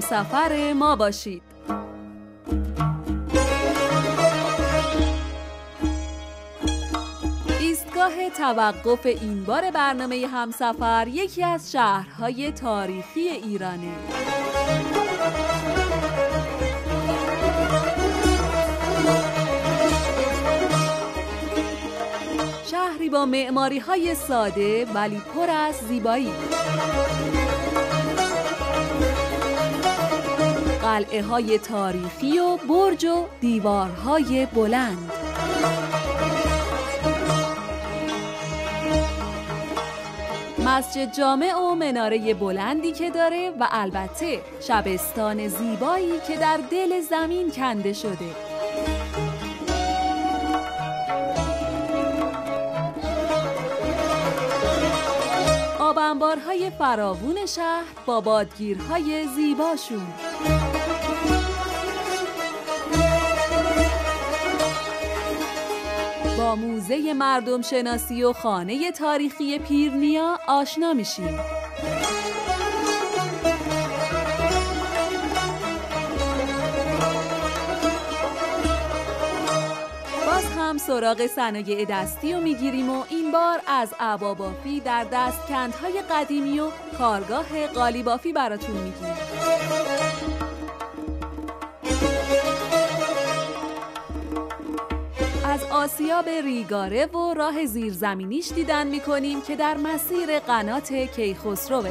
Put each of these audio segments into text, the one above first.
همسفر ما باشید. ایستگاه توقف این بار برنامه همسفر یکی از شهرهای تاریخی ایرانه. شهری با معماری های ساده ولی پر از زیبایی. قلعه های تاریخی و برج و دیوارهای بلند. مسجد جامع و مناره بلندی که داره و البته شبستان زیبایی که در دل زمین کنده شده. آبانبارهای فراوون شهر با بادگیرهای زیباشون. با موزه مردم شناسی و خانه تاریخی پیرنیا آشنا میشیم. باز هم سراغ صنایع دستی رو می‌گیریم و این بار از عبابافی در دستکندهای قدیمی و کارگاه قالیبافی براتون میگیم. آسیاب ریگاره و راه زیرزمینیش دیدن می‌کنیم که در مسیر قنات کیخسروه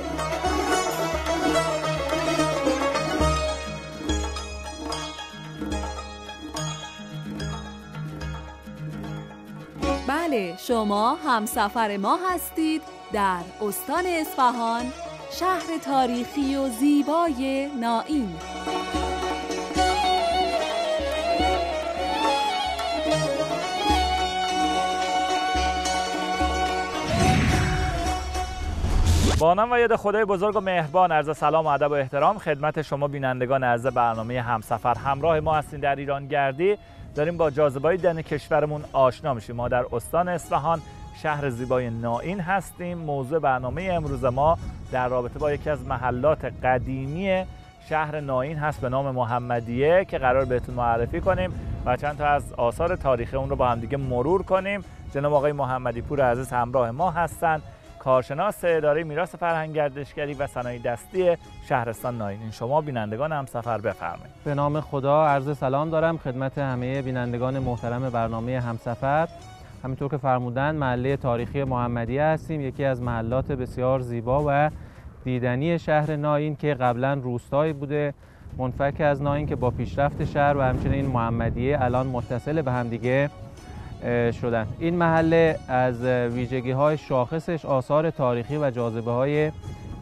بله شما همسفر ما هستید در استان اصفهان شهر تاریخی و زیبای نائین با نام و یاد خدای بزرگ و مهربان. عرض سلام و ادب و احترام. خدمت شما بینندگان عرض برنامه همسفر همراه ما هستیم در ایران گردی داریم با جاذبه دن کشورمون آشنا میشیم. ما در استان اصفهان شهر زیبای نائین هستیم. موضوع برنامه امروز ما در رابطه با یکی از محلات قدیمی شهر نائین هست به نام محمدیه که قرار بهتون معرفی کنیم و چند تا از آثار تاریخی اون رو با هم دیگه مرور کنیم. جناب آقای محمدی پور عزیز همراه ما هستند کارشناس اداره میراث فرهنگ گردشگری و صنایع دستی شهرستان ناینین شما بینندگان هم سفر بفرمایید. به نام خدا عرض سلام دارم خدمت همه بینندگان محترم برنامه همسفر. همینطور که فرمودن محله تاریخی محمدیه هستیم یکی از محلات بسیار زیبا و دیدنی شهر ناین که قبلا روستایی بوده. منفک از ناین که با پیشرفت شهر و همچنین محمدیه الان متصل به همدیگه. شدن. این محله از ویژگی های شاخصش آثار تاریخی و جاذبه های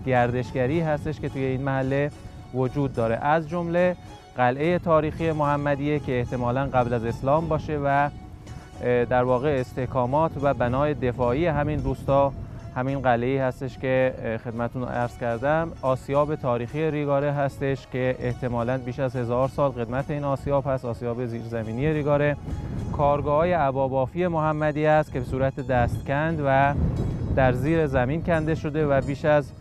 گردشگری هستش که توی این محله وجود داره. از جمله قلعه تاریخی محمدیه که احتمالا قبل از اسلام باشه و در واقع استحکامات و بنای دفاعی همین روستا همین قلعه هستش که خدمتون عرض کردم. آسیاب تاریخی ریگاره هستش که احتمالا بیش از هزار سال خدمت این آسیاب هست آسیاب زیرزمینی ریگاره. کارگاه های محمدی است که به صورت دستکند و در زیر زمین کنده شده و بیش از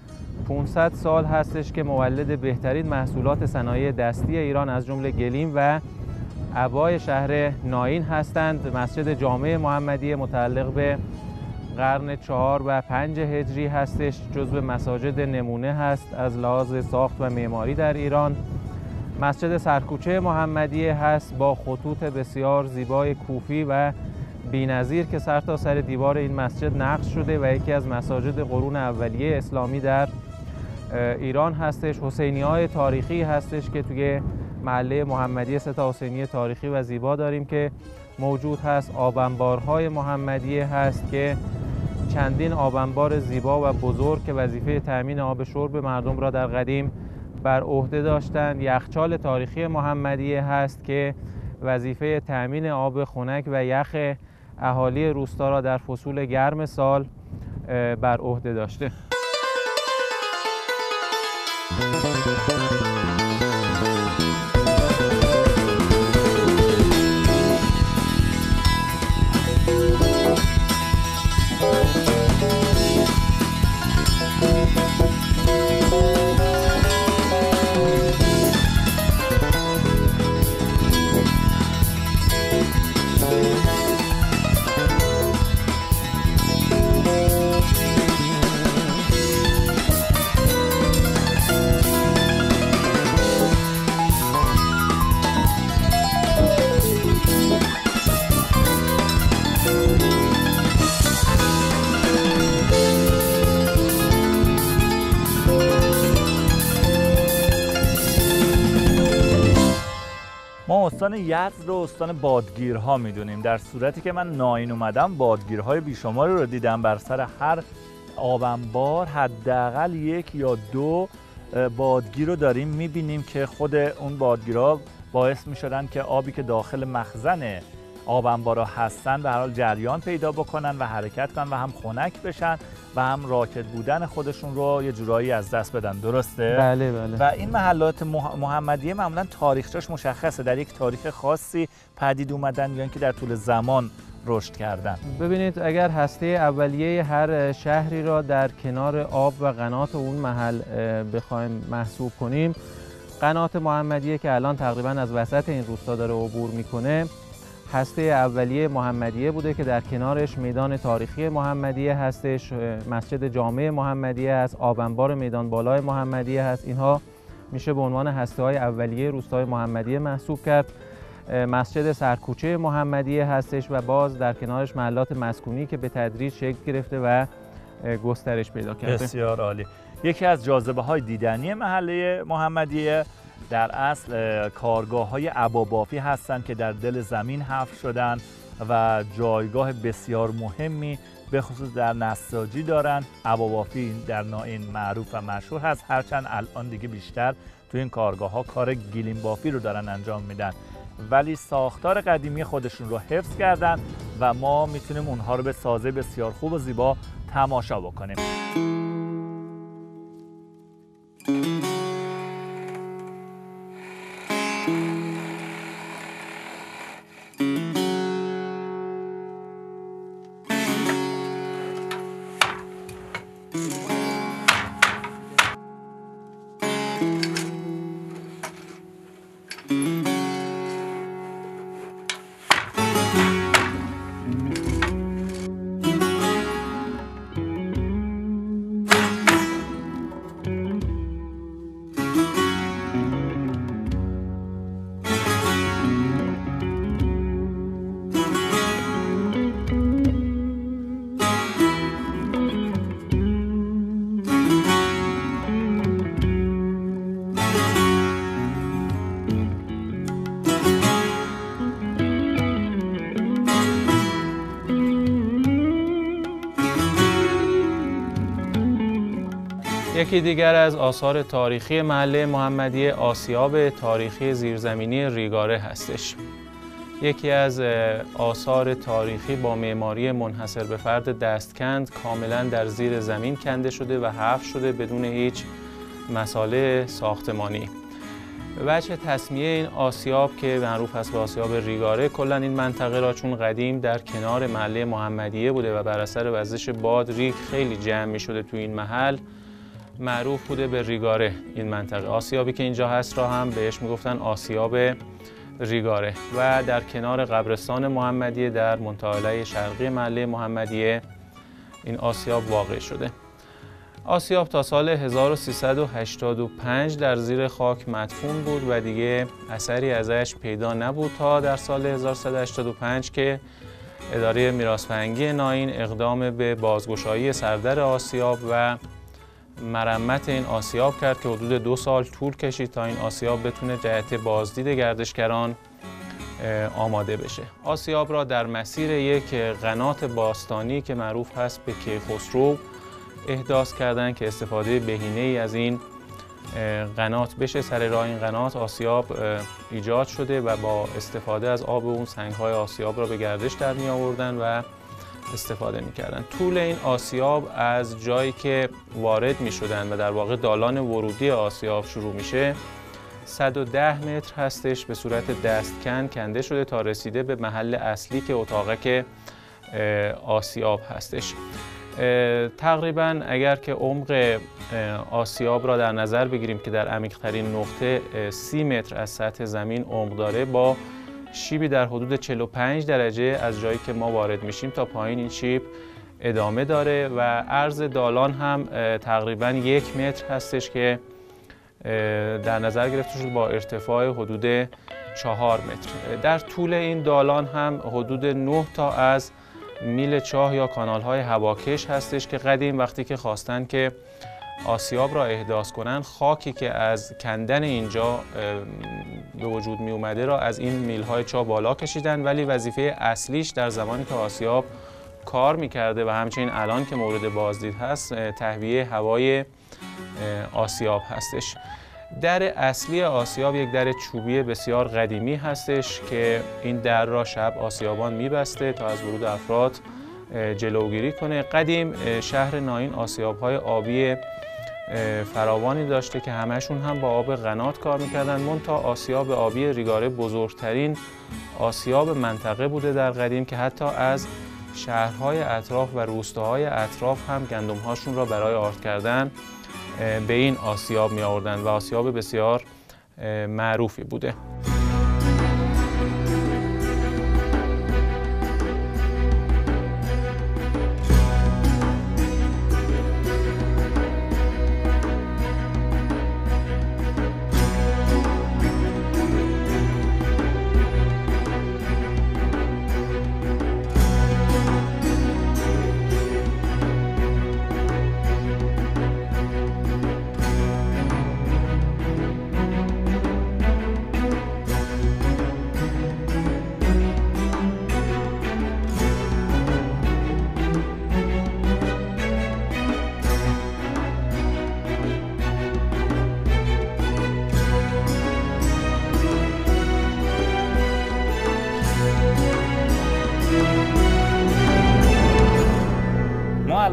500 سال هستش که مولد بهترین محصولات صنایع دستی ایران از جمله گلیم و عبای شهر ناین هستند. مسجد جامع محمدی متعلق به قرن چهار و پنج هجری هستش جزو مساجد نمونه هست از لحاظ ساخت و معماری در ایران. مسجد سرکوچه محمدیه هست با خطوط بسیار زیبای کوفی و بینظیر که سر تا سر دیوار این مسجد نقش شده و یکی از مساجد قرون اولیه اسلامی در ایران هستش. حسینی های تاریخی هستش که توی محله محمدیه ستا حسینی تاریخی و زیبا داریم که موجود هست. آبنبارهای محمدیه هست که چندین آبنبار زیبا و بزرگ که وظیفه تأمین آب شرب مردم را در قدیم بر عهده داشتند یخچال تاریخی محمدیه هست که وظیفه تأمین آب خنک و یخ اهالی روستا را در فصول گرم سال بر عهده داشته. یزد رو استان بادگیرها می‌دونیم. در صورتی که من ناین اومدم بادگیرهای بیشماری رو دیدم بر سر هر آبنبار. حداقل یک یا دو بادگیر رو داریم. می‌بینیم که خود اون بادگیرها باعث می‌شدن که آبی که داخل مخزن آب انبارا هستن به هر حال جریان پیدا بکنن و حرکت کنن و هم خنک بشن و هم راکت بودن خودشون رو یه جورایی از دست بدن. درسته؟ بله بله. و این محلات محمدیه معمولا تاریخچش مشخصه. در یک تاریخ خاصی پدید اومدن یا اینکه در طول زمان رشد کردن. ببینید اگر هسته اولیه هر شهری را در کنار آب و قنات اون محل بخوایم محسوب کنیم قنات محمدیه که الان تقریبا از وسط این روستا داره عبور می‌کنه هسته اولیه محمدیه بوده که در کنارش میدان تاریخی محمدیه هستش مسجد جامع محمدیه هست آبنبار میدان بالای محمدیه هست. اینها میشه به عنوان هسته های اولیه روستای محمدیه محسوب کرد. مسجد سرکوچه محمدیه هستش و باز در کنارش محلات مسکونی که به تدریج شکل گرفته و گسترش پیدا کرده. بسیار عالی. یکی از جاذبه های دیدنی محله محمدیه در اصل کارگاه های عبابافی هستند که در دل زمین حفر شدن و جایگاه بسیار مهمی به خصوص در نساجی دارن عبابافی در نائین معروف و مشهور هست. هرچند الان دیگه بیشتر تو این کارگاه ها کار گیلیم بافی رو دارن انجام میدن. ولی ساختار قدیمی خودشون رو حفظ کردن و ما می‌تونیم اونها رو به سازه بسیار خوب و زیبا تماشا بکنیم. یکی دیگر از آثار تاریخی محله محمدی آسیاب تاریخی زیرزمینی ریگاره هستش. یکی از آثار تاریخی با معماری منحصر به فرد دستکند کاملا در زیر زمین کنده شده و حفر شده بدون هیچ مساله ساختمانی. وجه تصمیه این آسیاب که معروف است به آسیاب ریگاره کلا این منطقه را چون قدیم در کنار محله محمدیه بوده و بر اثر وزش باد ریگ خیلی جمع می شده تو این محل معروف بوده به ریگاره. این منطقه آسیابی که اینجا هست را هم بهش می‌گفتن آسیاب ریگاره. و در کنار قبرستان محمدیه در منطقه شرقی محله محمدیه این آسیاب واقع شده. آسیاب تا سال 1385 در زیر خاک مدفون بود و دیگه اثری ازش پیدا نبود تا در سال 1185 که اداره میراث ناین اقدام به بازگشایی سردر آسیاب و مرمت این آسیاب کرد که حدود دو سال طول کشید تا این آسیاب بتونه جهت بازدید گردشگران آماده بشه. آسیاب را در مسیر یک قنات باستانی که معروف هست به کیخسرو احداث کردن که استفاده بهینه ای از این قنات بشه. سر راه این قنات آسیاب ایجاد شده و با استفاده از آب اون سنگ های آسیاب را به گردش در می آوردن و استفاده می‌کردن. طول این آسیاب از جایی که وارد می‌شدن و در واقع دالان ورودی آسیاب شروع میشه 110 متر هستش به صورت دستکن کنده شده تا رسیده به محل اصلی که اتاقک آسیاب هستش. تقریبا اگر که عمق آسیاب را در نظر بگیریم که در عمیقترین نقطه 30 متر از سطح زمین عمق داره با شیبی در حدود 45 درجه از جایی که ما وارد میشیم تا پایین این شیب ادامه داره و عرض دالان هم تقریبا یک متر هستش که در نظر گرفته شد با ارتفاع حدود چهار متر. در طول این دالان هم حدود 9 تا از میل چاه یا کانال های هواکش هستش که قدیم وقتی که خواستن که آسیاب را احداث کنند خاکی که از کندن اینجا به وجود می اومده را از این میل های چاه بالا کشیدن ولی وظیفه اصلیش در زمانی که آسیاب کار می‌کرده و همچنین الان که مورد بازدید هست تهویه هوای آسیاب هستش. در اصلی آسیاب یک در چوبی بسیار قدیمی هستش که این در را شب آسیابان میبسته تا از ورود افراد جلوگیری کنه. قدیم شهر ناین آسیاب های آبی فراوانی داشته که همشون هم با آب غنات کار می‌کردن. تا آسیاب آبی ریگاره بزرگترین آسیاب منطقه بوده در قدیم که حتی از شهرهای اطراف و روستاهای اطراف هم گندمهاشون را برای آرد کردن به این آسیاب می آوردن و آسیاب بسیار معروفی بوده.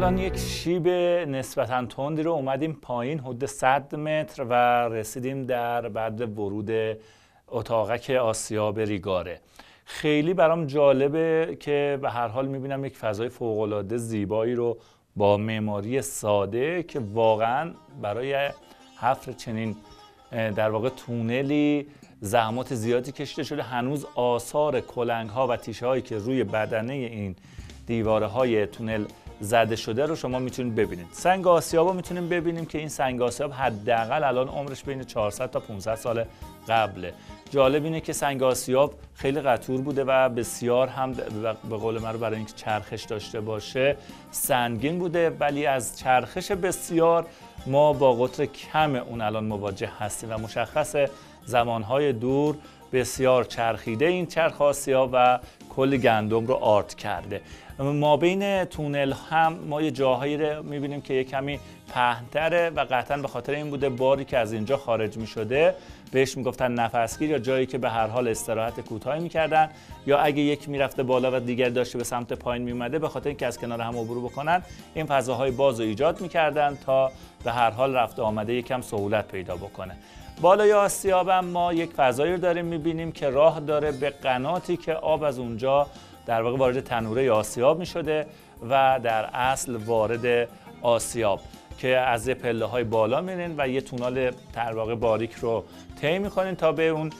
الان یک شیب نسبتا تندی رو اومدیم پایین حدود 100 متر و رسیدیم در بعد ورود اتاقک آسیاب ریگاره. خیلی برام جالبه که به هر حال می‌بینم یک فضای فوقالعاده زیبایی رو با معماری ساده که واقعا برای حفر چنین در واقع تونلی زحمات زیادی کشیده شده. هنوز آثار کلنگ ها و تیشه هایی که روی بدنه این دیواره های تونل زده شده رو شما می‌تونید ببینید. سنگ آسیاب رو می‌تونیم ببینیم که این سنگ آسیاب حداقل الان عمرش بین 400 تا 500 سال قبله. جالب اینه که سنگ آسیاب خیلی قطور بوده و بسیار هم به قول من برای اینکه چرخش داشته باشه سنگین بوده ولی از چرخش بسیار ما با قطر کم اون الان مواجه هستیم و مشخص زمانهای دور بسیار چرخیده این چرخ آسیاب و کل گندم رو آرد کرده. ما بین تونل هم ما یه جاهایی رو می‌بینیم که یه کمی پهنتره و قطعا به خاطر این بوده باری که از اینجا خارج می شده بهش می‌گفتن نفسگیر یا جایی که به هر حال استراحت کوتاهی می‌کردن یا اگه یک می‌رفته بالا و دیگر داشته به سمت پایین میومده به خاطر اینکه از کنار هم عبور بکنن این فضاهای باز رو ایجاد می‌کردن تا به هر حال رفته آمده یکم سهولت پیدا بکنه. بالای آسیاب هم ما یک فضایی رو داریم می‌بینیم که راه داره به قناتی که آب از اونجا در واقع وارد تنوره آسیاب می شده و در اصل وارد آسیاب که از پله های بالا میرین و یه تونال در واقع باریک رو طی می‌کنین تا به اون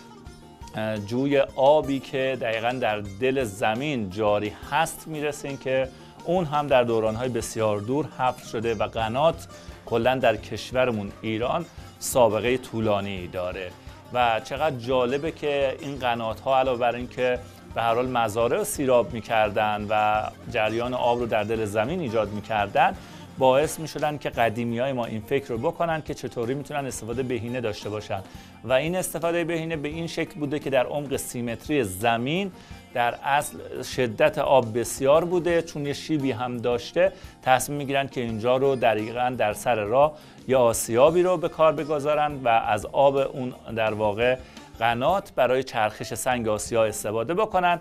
جوی آبی که دقیقا در دل زمین جاری هست می‌رسین که اون هم در دورانهای بسیار دور حفر شده و قنات کلا در کشورمون ایران سابقه طولانی داره. و چقدر جالبه که این قنات ها علاوه بر اینکه به هر حال مزارع رو سیراب می‌کردن و جریان آب رو در دل زمین ایجاد می‌کردن باعث می شدن که قدیمی های ما این فکر رو بکنن که چطوری می‌تونن استفاده بهینه داشته باشن. و این استفاده بهینه به این شکل بوده که در عمق سیمتری زمین در اصل شدت آب بسیار بوده چون یه شیبی هم داشته تصمیم می‌گیرن که اینجا رو دقیقا در سر راه یا آسیابی رو به کار بگذارن و از آب اون در واقع قنات برای چرخش سنگ آسیا استفاده بکنن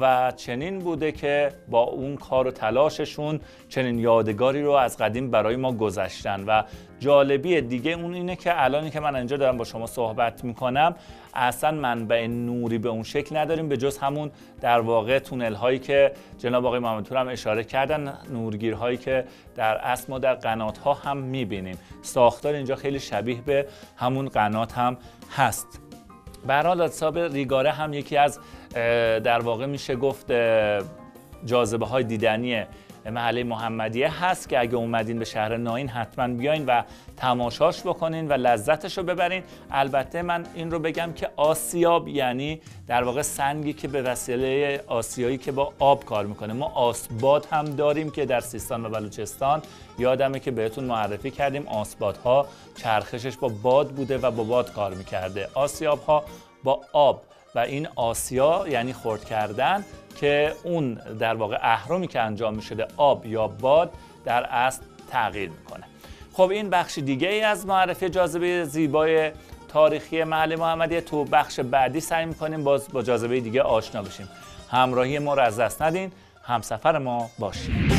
و چنین بوده که با اون کار و تلاششون چنین یادگاری رو از قدیم برای ما گذشتن. و جالبی دیگه اون اینه که الانی که من اینجا دارم با شما صحبت می‌کنم اصلا منبع نوری به اون شکل نداریم به جز همون در واقع تونل هایی که جناب آقای محمدپور هم اشاره کردن نورگیرهایی که در اصل ما در قنات ها هم می‌بینیم. ساختار اینجا خیلی شبیه به همون قنات هم هست. برحال حساب ریگاره هم یکی از در واقع میشه گفت جاذبه های دیدنی محله محمدیه هست که اگه اومدین به شهر ناین حتما بیاین و تماشاش بکنین و لذتش رو ببرین. البته من این رو بگم که آسیاب یعنی در واقع سنگی که به وسیله آسیایی که با آب کار می‌کنه. ما آسباد هم داریم که در سیستان و بلوچستان. یادمه که بهتون معرفی کردیم آسبادها چرخشش با باد بوده و با باد کار می‌کرده. آسیاب ها با آب و این آسیا یعنی خورد کردن که اون در واقع اهرمی که انجام شده آب یا باد در اصل تغییر می‌کنه. خب این بخش دیگه ای از معرفی جاذبه زیبای تاریخی محل محمدیه. تو بخش بعدی سعی می‌کنیم باز با جاذبه دیگه آشنا بشیم. همراهی ما رو از دست ندین. همسفر ما باشیم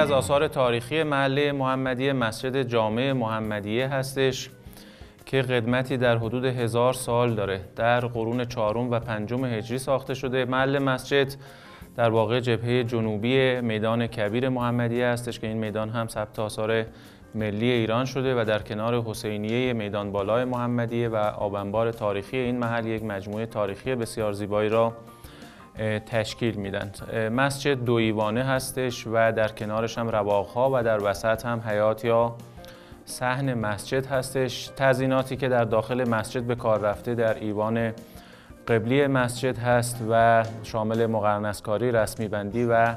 از آثار تاریخی محله محمدیه مسجد جامع محمدیه هستش که قدمتی در حدود هزار سال داره. در قرون چهارم و پنجم هجری ساخته شده. محل مسجد در واقع جبهه جنوبی میدان کبیر محمدیه هستش که این میدان هم ثبت آثار ملی ایران شده و در کنار حسینیه میدان بالای محمدیه و آبنبار تاریخی این محل یک مجموعه تاریخی بسیار زیبایی را تشکیل میدن. مسجد دو ایوانه هستش و در کنارش هم رواقها و در وسط هم حیات یا صحن مسجد هستش. تزیناتی که در داخل مسجد به کار رفته در ایوان قبلی مسجد هست و شامل مقرنسکاری، رسمی بندی و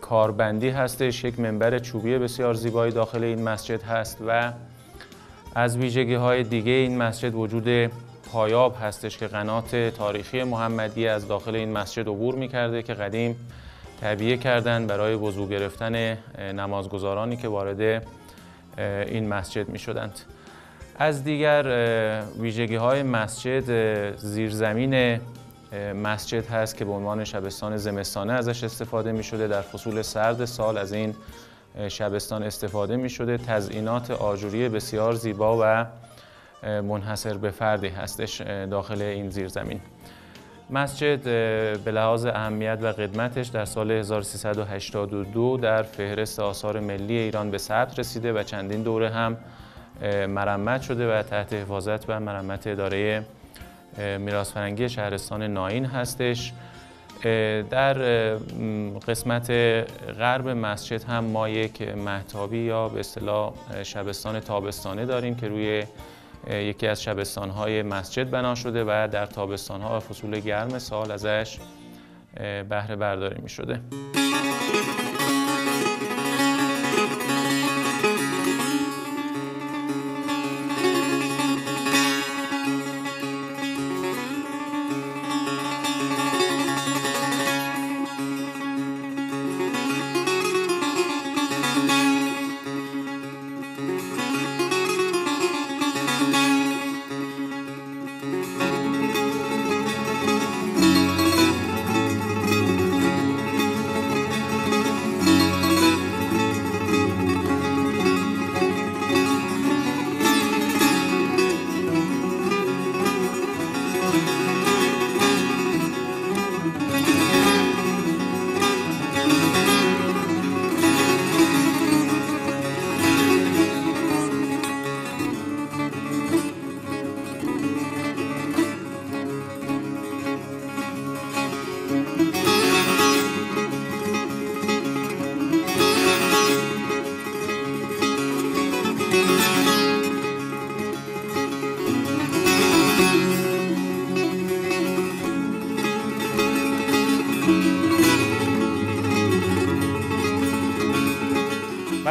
کاربندی هستش. یک منبر چوبی بسیار زیبایی داخل این مسجد هست و از ویژگی های دیگه این مسجد وجود پایاب هستش که قنات تاریخی محمدی از داخل این مسجد عبور می‌کرده که قدیم تبیه کردن برای وضوع گرفتن نمازگزارانی که وارد این مسجد می شدند. از دیگر ویژگی های مسجد زیرزمین مسجد هست که به عنوان شبستان زمستانه ازش استفاده می شده در فصول سرد سال از این شبستان استفاده می شده تزئینات آجوری بسیار زیبا و منحصر به فردی هستش داخل این زیرزمین. مسجد به لحاظ اهمیت و قدمتش در سال 1382 در فهرست آثار ملی ایران به ثبت رسیده و چندین دوره هم مرمت شده و تحت حفاظت و مرمت اداره میراث فرهنگی شهرستان ناین هستش. در قسمت غرب مسجد هم ما یک محتابی یا به اصطلاح شبستان تابستانه داریم که روی یکی از شبستانهای مسجد بنا شده و در تابستانها و فصول گرم سال ازش بهره برداری می شده.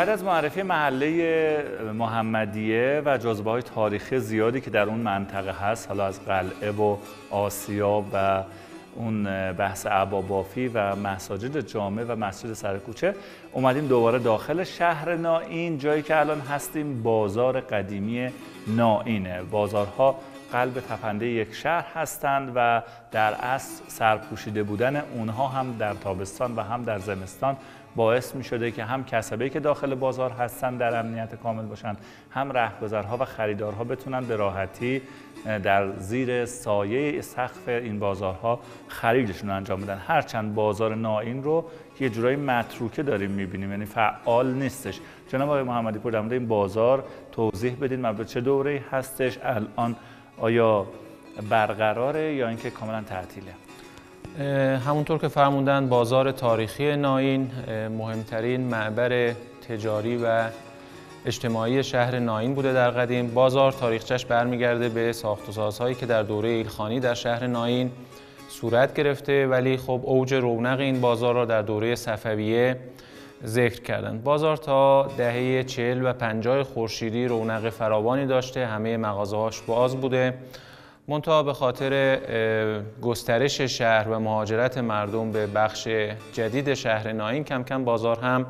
بعد از معرفی محله محمدیه و جاذبه های تاریخی زیادی که در اون منطقه هست حالا از قلعه و آسیا و اون بحث عبا بافی و مساجد جامع و مسجد سرکوچه اومدیم دوباره داخل شهر نائین جایی که الان هستیم بازار قدیمی نائینه. بازارها قلب تپنده یک شهر هستند و در اصل سرپوشیده بودن اونها هم در تابستان و هم در زمستان باعث می شده که هم کسبه که داخل بازار هستن در امنیت کامل باشن هم رهگذرها و خریدارها بتونن به راحتی در زیر سایه سقف این بازارها خریدشون انجام بدن. هرچند بازار نائین رو یه جورایی متروکه داریم می‌بینیم یعنی فعال نیستش. جناب آقای محمدی پور در این بازار توضیح بدین مربوط چه دوره هستش الان آیا برقراره یا اینکه کاملا تعطیله؟ همونطور که فرموندن بازار تاریخی ناین مهمترین معبر تجاری و اجتماعی شهر ناین بوده در قدیم. بازار تاریخچش برمیگرده به ساخت و سازهایی که در دوره ایلخانی در شهر ناین صورت گرفته ولی خب اوج رونق این بازار را در دوره صفویه ذکر کردن بازار تا دهه چهل و پنجاه خورشیدی رونق فراوانی داشته همه مغازه‌هاش باز بوده. منتها به خاطر گسترش شهر و مهاجرت مردم به بخش جدید شهر ناین کم کم بازار هم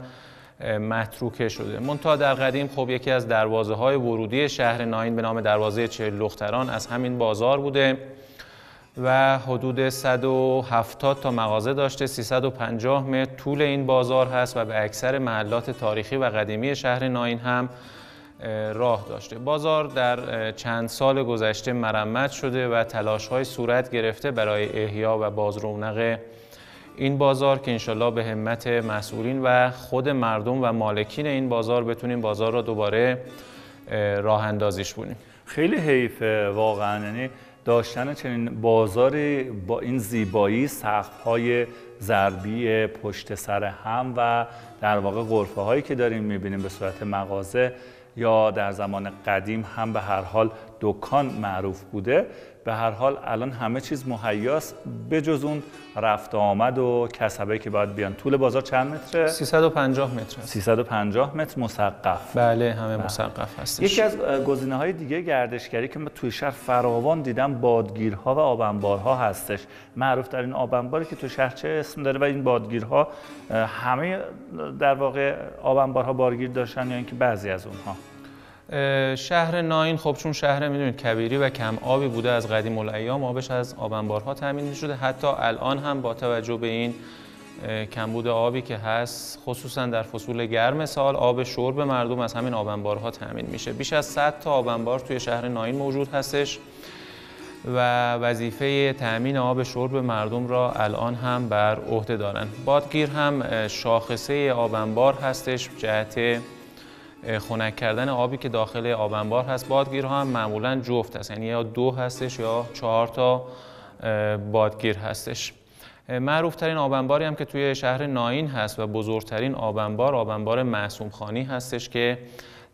متروکه شده. منتها در قدیم خب یکی از دروازه های ورودی شهر ناین به نام دروازه چهل لختران از همین بازار بوده و حدود 170 تا مغازه داشته 350 متر طول این بازار هست و به اکثر محلات تاریخی و قدیمی شهر ناین هم راه داشته. بازار در چند سال گذشته مرمت شده و تلاش های صورت گرفته برای احیا و بازرونق این بازار که انشالله به همت مسئولین و خود مردم و مالکین این بازار بتونیم بازار را دوباره راه اندازیش بونیم خیلی حیفه واقعا. یعنی داشتن چنین بازاری با این زیبایی سقف های ضربی پشت سر هم و در واقع غرفه هایی که داریم می‌بینیم به صورت مغازه یا در زمان قدیم هم به هر حال دکان معروف بوده. به هر حال الان همه چیز مهیاست بجز اون رفت آمد و کسبه که باید بیان. طول بازار چند متره؟ 350 متر 350 متر مسقف. بله همه بله. مسقف هستش. یکی از گزینه های دیگه گردشگری که من توی شهر فراوان دیدم بادگیرها و آبنبارها هستش. معروف در این آبنباری که تو شهر چه اسم داره و این بادگیرها همه در واقع آبنبارها بارگیر داشتن یا اینکه بعضی از اونها. شهر ناین خب چون شهر می‌دونید کبیری و کم آبی بوده از قدیم الایام آبش از آبنبارها تامین می شده حتی الان هم با توجه به این کمبود آبی که هست خصوصا در فصول گرم سال آب شرب مردم از همین آبنبارها تامین میشه. بیش از 100 تا آبنبار توی شهر ناین موجود هستش و وظیفه تأمین آب شرب مردم را الان هم بر عهده دارن. بادگیر هم شاخصه آبنبار هستش جهت خنک کردن آبی که داخل آبنبار هست بادگیرها هم معمولا جفت هست. یعنی یا دو هستش یا چهار تا بادگیر هستش. معروف ترین آبنباری هم که توی شهر ناین هست و بزرگترین آبنبار آبنبار معصوم خانی هستش که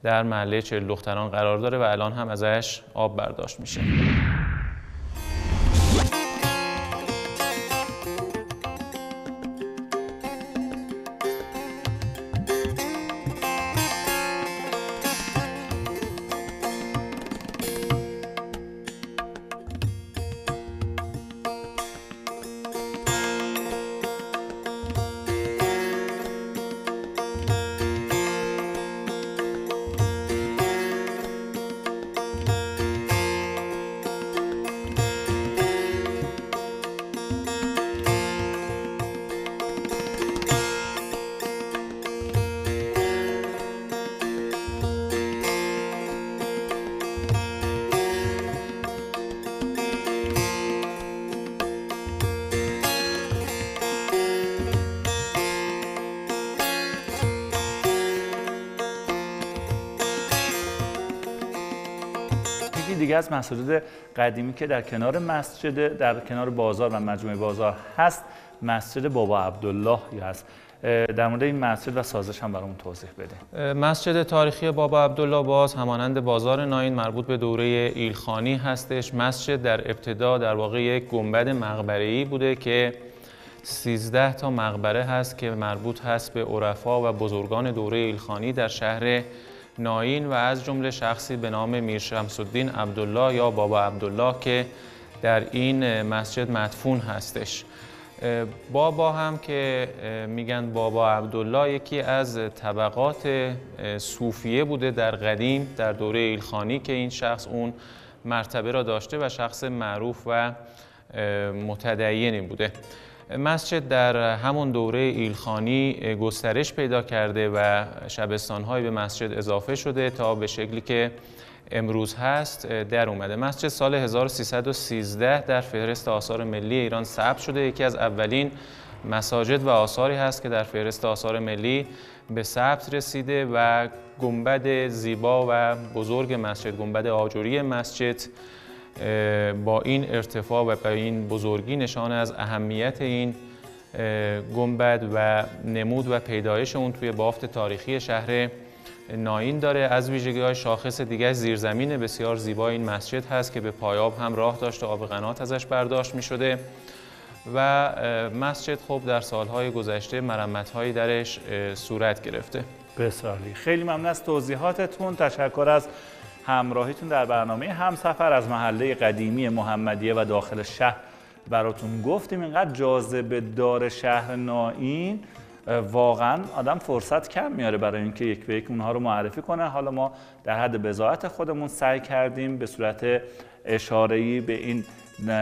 در محله چهل دختران قرار داره و الان هم ازش آب برداشت میشه. دیگه از مساجد قدیمی که در کنار مسجد در کنار بازار و مجموعه بازار هست مسجد بابا عبدالله هست. در مورد این مسجد و سازش هم برامون توضیح بده مسجد تاریخی بابا عبدالله باز همانند بازار ناین مربوط به دوره ایلخانی هستش. مسجد در ابتدا در واقع یک گنبد مقبره‌ای بوده که 13 تا مقبره هست که مربوط هست به عرفا و بزرگان دوره ایلخانی در شهر ناین و از جمله شخصی به نام میر شمس الدین عبدالله یا بابا عبدالله که در این مسجد مدفون هستش. بابا هم که میگن بابا عبدالله یکی از طبقات صوفیه بوده در قدیم در دوره ایلخانی که این شخص اون مرتبه را داشته و شخص معروف و متدینی بوده. مسجد در همون دوره ایلخانی گسترش پیدا کرده و شبستانهایی به مسجد اضافه شده تا به شکلی که امروز هست در اومده. مسجد سال 1313 در فهرست آثار ملی ایران ثبت شده. یکی از اولین مساجد و آثاری هست که در فهرست آثار ملی به ثبت رسیده و گنبد زیبا و بزرگ مسجد گنبد آجوری مسجد با این ارتفاع و با این بزرگی نشان از اهمیت این گنبد و نمود و پیدایش اون توی بافت تاریخی شهر ناین داره. از ویژگی های شاخص دیگه زیرزمین بسیار زیبا این مسجد هست که به پایاب هم راه داشته آب قنات ازش برداشت می شده. و مسجد خب در سالهای گذشته مرمت درش صورت گرفته. بسیار خیلی ممنون از توضیحاتتون. تشکر از همراهیتون در برنامه همسفر از محله قدیمی محمدیه و داخل شهر براتون گفتیم. اینقدر جاذبه دار شهر ناین واقعا آدم فرصت کم میاره برای اینکه یک به یک اونها رو معرفی کنه. حالا ما در حد بزاعت خودمون سعی کردیم به صورت اشاره‌ای به این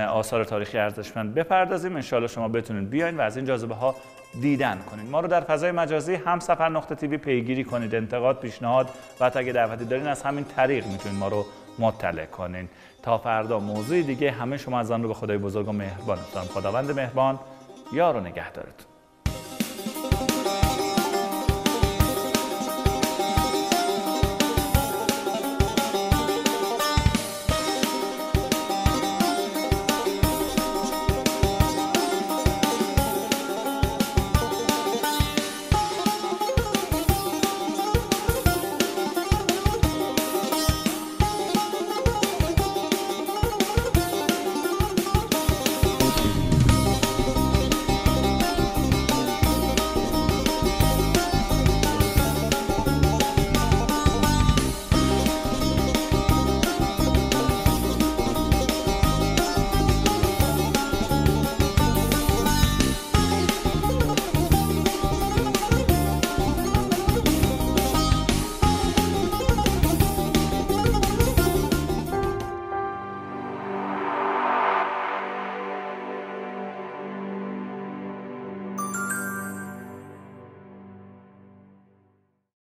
آثار تاریخی ارزشمند بپردازیم. انشاءالله شما بتونید بیاین و از این جاذبه ها دیدن کنید ما رو در فضای مجازی هم سفر نقطه تیوی پیگیری کنید. انتقاد پیشنهاد و اگه دعوتی دارین از همین طریق می‌تونید ما رو مطلع کنین. تا فردا موضوع دیگه همه شما از آن رو به خدای بزرگ و مهربان خداوند مهربان یار و نگهدارتون.